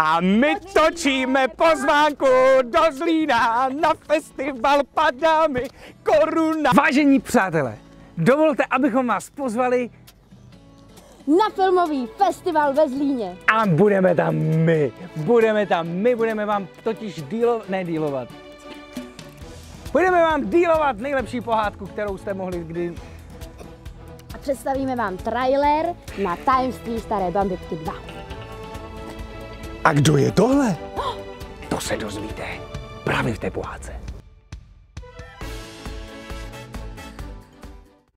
A my točíme pozvánku do Zlína na festival Padámy Koruna. Vážení přátelé, dovolte, abychom vás pozvali na filmový festival ve Zlíně. a budeme tam my. Budeme tam my, budeme vám totiž dílo, ne dílovat. Budeme vám dílovat nejlepší pohádku, kterou jste mohli kdy... A představíme vám trailer na Tajemství staré bambitky 2. A kdo je tohle? To se dozvíte právě v té pohádce.